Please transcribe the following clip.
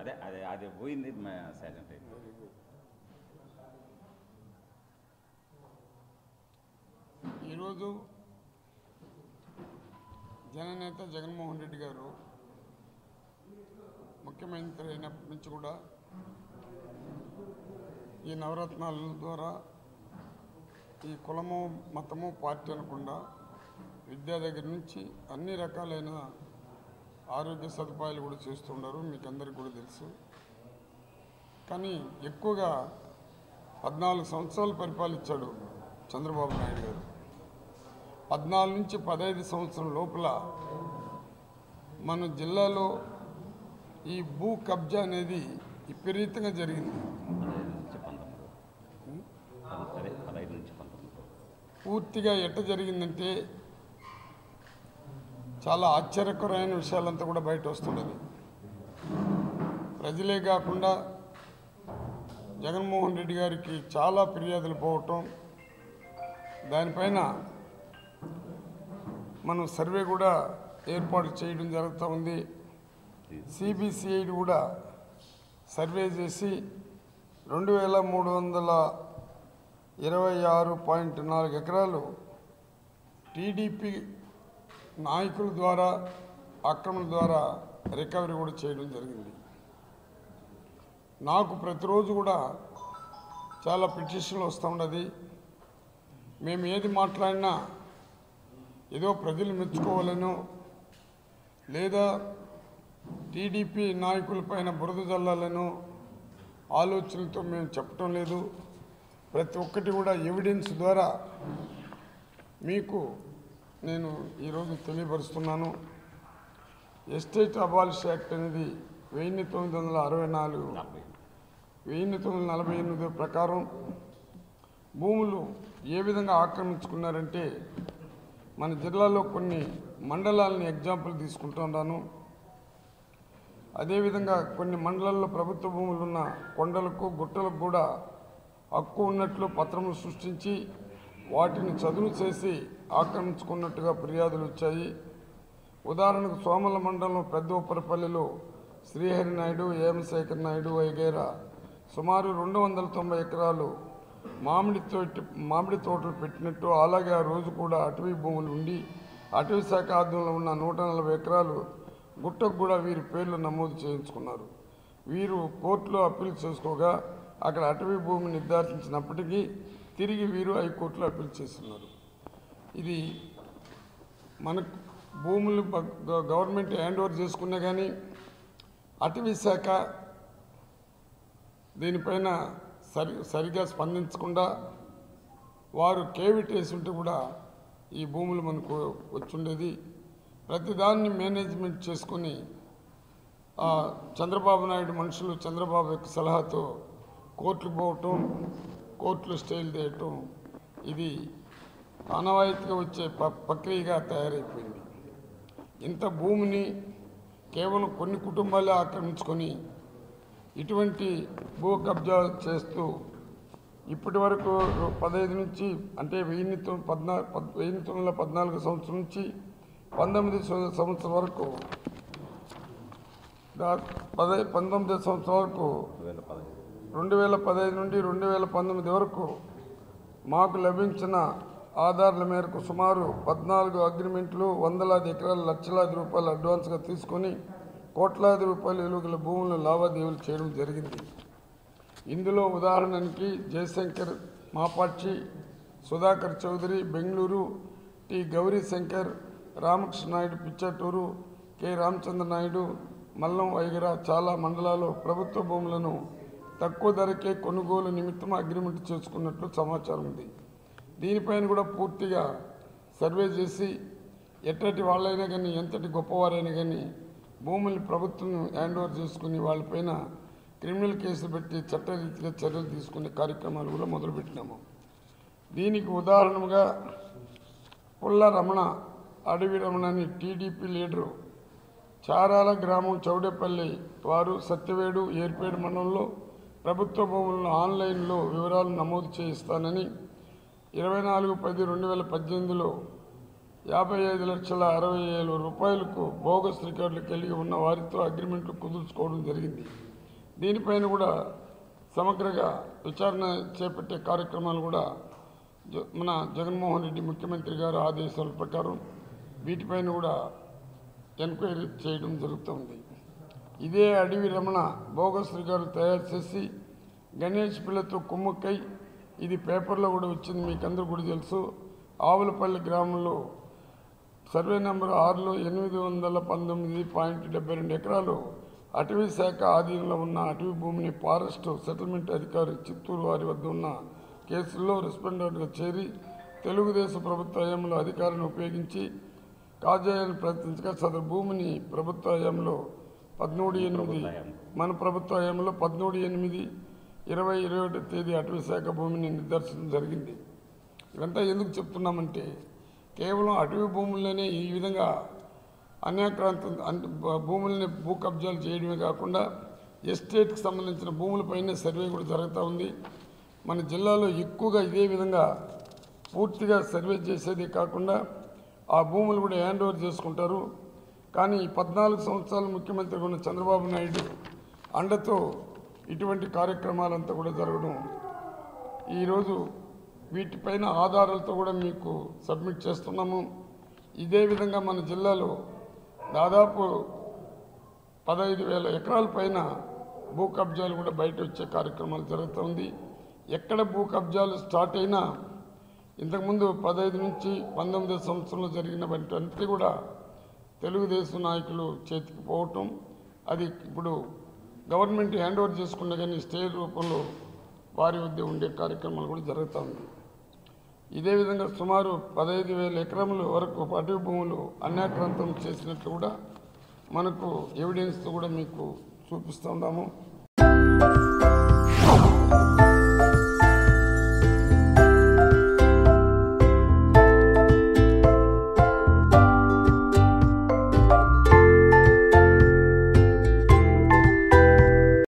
అదే అదే అది పోయింది సైలెంట్ అయిపోయింది. ఈరోజు జననేత జగన్మోహన్ రెడ్డి గారు ముఖ్యమంత్రి అయినప్పటి నుంచి కూడా ఈ నవరత్నాల ద్వారా ఈ కులము మతము పార్టీ అనకుండా విద్య దగ్గర నుంచి అన్ని రకాలైన ఆరోగ్య సదుపాయాలు కూడా చేస్తున్నారు మీకు అందరికీ కూడా తెలుసు. కానీ ఎక్కువగా పద్నాలుగు సంవత్సరాలు పరిపాలించాడు చంద్రబాబు నాయుడు గారు. పద్నాలుగు నుంచి పదహైదు సంవత్సరం లోపల మన జిల్లాలో ఈ భూ కబ్జా అనేది విపరీతంగా జరిగింది. పూర్తిగా ఎట్ట జరిగిందంటే చాలా ఆశ్చర్యకరమైన విషయాలంతా కూడా బయట వస్తున్నది ప్రజలే కాకుండా జగన్మోహన్ రెడ్డి గారికి చాలా ఫిర్యాదులు పోవటం దానిపైన మనం సర్వే కూడా ఏర్పాటు చేయడం జరుగుతూ ఉంది. సిబిసిఐడి కూడా సర్వే చేసి రెండు వేల మూడు వందల ఇరవై ఆరు పాయింట్ నాలుగు ఎకరాలు టీడీపీ నాయకుల ద్వారా అక్రమణ ద్వారా రికవరీ కూడా చేయడం జరిగింది. నాకు ప్రతిరోజు కూడా చాలా పిటిషన్లు వస్తూ ఉన్నది మేము ఏది మాట్లాడినా ఏదో ప్రజలు మెచ్చుకోవాలనో లేదా టీడీపీ నాయకులపైన బురద జల్లాలనో ఆలోచనలతో మేము చెప్పటం లేదు. ప్రతి ఒక్కటి కూడా ఎవిడెన్స్ ద్వారా మీకు నేను ఈరోజు తెలియపరుస్తున్నాను. ఎస్టేట్ అబాలిష్ యాక్ట్ అనేది వెయ్యి తొమ్మిది వందల అరవై నాలుగు వెయ్యి తొమ్మిది వందల నలభై ఎనిమిది ప్రకారం భూములు ఏ విధంగా ఆక్రమించుకున్నారంటే మన జిల్లాలో కొన్ని మండలాలని ఎగ్జాంపుల్ తీసుకుంటున్నాను అదేవిధంగా కొన్ని మండలాల్లో ప్రభుత్వ భూములు ఉన్న కొండలకు గుట్టలకు కూడా హక్కు ఉన్నట్లు పత్రములు సృష్టించి వాటిని చదును చేసి ఆక్రమించుకున్నట్టుగా ఫిర్యాదులు వచ్చాయి. ఉదాహరణకు సోమల మండలం పెద్ద ఉప్పరపల్లిలో శ్రీహరి నాయుడు ఏమశేఖర్ నాయుడు వగేరా సుమారు రెండు వందల తొంభై ఎకరాలు మామిడి తోటి మామిడి తోటలు పెట్టినట్టు అలాగే ఆ రోజు కూడా అటవీ భూములు ఉండి అటవీ శాఖ ఆధ్వర్యంలో ఉన్న నూట నలభై ఎకరాలు గుట్టకు కూడా వీరి పేర్లు నమోదు చేయించుకున్నారు. వీరు కోర్టులో అప్పీల్ చేసుకోగా అక్కడ అటవీ భూమిని నిర్ధారించినప్పటికీ తిరిగి వీరు హైకోర్టులో అప్పీల్ చేస్తున్నారు. ఇది మనకు భూములు గవర్నమెంట్ హ్యాండ్ ఓవర్ చేసుకున్నా కానీ అటవీ శాఖ దీనిపైన సరి సరిగా స్పందించకుండా వారు కేవిట్ వేసి ఉంటే కూడా ఈ భూములు మనకు వచ్చుండేది. ప్రతిదాన్ని మేనేజ్మెంట్ చేసుకొని చంద్రబాబు నాయుడు మనుషులు చంద్రబాబు యొక్క సలహాతో కోర్టుకు పోవటం కోర్టులో స్టేలు తీయటం ఇది ఆనవాయితీగా వచ్చే ప ప్రక్రియగా తయారైపోయింది. ఇంత భూమిని కేవలం కొన్ని కుటుంబాలే ఆక్రమించుకొని ఇటువంటి భూ కబ్జా చేస్తూ ఇప్పటి వరకు పదహైదు నుంచి అంటే వెయ్యి తొమ్మిది పద్నాలుగు వెయ్యి తొమ్మిది వందల పద్నాలుగు సంవత్సరం నుంచి పంతొమ్మిది సంవత్సరం వరకు పదహై పంతొమ్మిది సంవత్సరం వరకు రెండు వేల పదహైదు నుండి రెండు వేల పంతొమ్మిది వరకు మాకు లభించిన ఆధారాల మేరకు సుమారు పద్నాలుగు అగ్రిమెంట్లు వందలాది ఎకరాల లక్షలాది రూపాయలు అడ్వాన్స్గా తీసుకొని కోట్లాది రూపాయలు విలువగల భూములను లావాదేవీలు చేయడం జరిగింది. ఇందులో ఉదాహరణకి జయశంకర్ మాపాక్షి సుధాకర్ చౌదరి బెంగళూరు టి గౌరీ శంకర్ రామకృష్ణ నాయుడు పిచ్చటూరు కె రామచంద్ర నాయుడు మల్లం వైగర చాలా మండలాల్లో ప్రభుత్వ భూములను తక్కువ ధరకే కొనుగోలు నిమిత్తం అగ్రిమెంట్ చేసుకున్నట్లు సమాచారం ఉంది. దీనిపైన కూడా పూర్తిగా సర్వే చేసి ఎట్టటి వాళ్ళైనా కానీ ఎంతటి గొప్పవారైనా కానీ భూముల్ని ప్రభుత్వం హ్యాండ్ ఓవర్ చేసుకుని వాళ్ళపైన క్రిమినల్ కేసులు పెట్టి చట్టరీత్యా చర్యలు తీసుకునే కార్యక్రమాలు కూడా మొదలుపెట్టినాము. దీనికి ఉదాహరణగా పుల్ల రమణ అడవి రమణ అని టీడీపీ లీడరు చారాల గ్రామం చౌడేపల్లి వారు సత్యవేడు ఏర్పేడు మండలంలో ప్రభుత్వ భూములను ఆన్లైన్లో వివరాలు నమోదు చేయిస్తానని ఇరవై నాలుగు పది రెండు వేల పద్దెనిమిదిలో యాభై ఐదు లక్షల అరవై ఏడు రూపాయలకు బోగస్ రికార్డులు కలిగి ఉన్న వారితో అగ్రిమెంట్లు కుదుర్చుకోవడం జరిగింది. దీనిపైన కూడా సమగ్రగా విచారణ చేపట్టే కార్యక్రమాలు కూడా జ- మన జగన్మోహన్ రెడ్డి ముఖ్యమంత్రి గారు ఆదేశాల ప్రకారం వీటిపైన కూడా ఎంక్వైరీ చేయడం జరుగుతుంది ఇదే అడవి రమణ భోగశ్రీ గారు తయారు చేసి గణేష్ పిల్లతో కుమ్మక్కై ఇది పేపర్లో కూడా వచ్చింది మీకు అందరూ కూడా తెలుసు. ఆవులపల్లి గ్రామంలో సర్వే నెంబర్ ఆరులో ఎనిమిది వందల పంతొమ్మిది పాయింట్ డెబ్బై రెండు ఎకరాలు అటవీ శాఖ ఆధీనంలో ఉన్న అటవీ భూమిని ఫారెస్ట్ సెటిల్మెంట్ అధికారి చిత్తూరు వారి వద్ద ఉన్న కేసుల్లో రెస్పాండెంట్గా చేరి తెలుగుదేశం ప్రభుత్వ హయాంలో అధికారాన్ని ఉపయోగించి కాజాయాన్ని ప్రయత్నించగా సదరు భూమిని ప్రభుత్వ హయాంలో పదమూడు ఎనిమిది. మన ప్రభుత్వ హయాంలో పదమూడు ఎనిమిది ఇరవై ఇరవై ఒకటి తేదీ అటవీ శాఖ భూమిని నిర్దర్శనం జరిగింది. ఇదంతా ఎందుకు చెప్తున్నామంటే కేవలం అటవీ భూముల్లోనే ఈ విధంగా అన్యాక్రాంత భూముల్ని భూ కబ్జాలు చేయడమే కాకుండా ఎస్టేట్కి సంబంధించిన భూములపైనే సర్వే కూడా జరుగుతూ ఉంది. మన జిల్లాలో ఎక్కువగా ఇదే విధంగా పూర్తిగా సర్వే చేసేదే కాకుండా ఆ భూములు కూడా హ్యాండ్ ఓవర్ చేసుకుంటారు. కానీ పద్నాలుగు సంవత్సరాలు ముఖ్యమంత్రిగా ఉన్న చంద్రబాబు నాయుడు అండతో ఇటువంటి కార్యక్రమాలంతా కూడా జరగడం ఈరోజు వీటిపైన ఆధారాలతో కూడా మీకు సబ్మిట్ చేస్తున్నాము. ఇదే విధంగా మన జిల్లాలో దాదాపు పదహైదు వేల ఎకరాల పైన భూ కబ్జాలు కూడా బయట వచ్చే కార్యక్రమాలు జరుగుతుంది ఎక్కడ భూ కబ్జాలు స్టార్ట్ అయినా ఇంతకుముందు పదహైదు నుంచి పంతొమ్మిది సంవత్సరంలో జరిగిన వాటన్నిటి కూడా తెలుగుదేశం నాయకులు చేతికి పోవటం అది ఇప్పుడు గవర్నమెంట్ హ్యాండ్ ఓవర్ చేసుకున్న కానీ స్టేట్ రూపంలో వారి వద్ద ఉండే కార్యక్రమాలు కూడా జరుగుతూ ఉంది ఇదే విధంగా సుమారు పదహైదు వేల ఎకరముల వరకు అటవీ భూములు అన్యాక్రాంతం చేసినట్లు కూడా మనకు ఎవిడెన్స్తో కూడా మీకు చూపిస్తున్నాము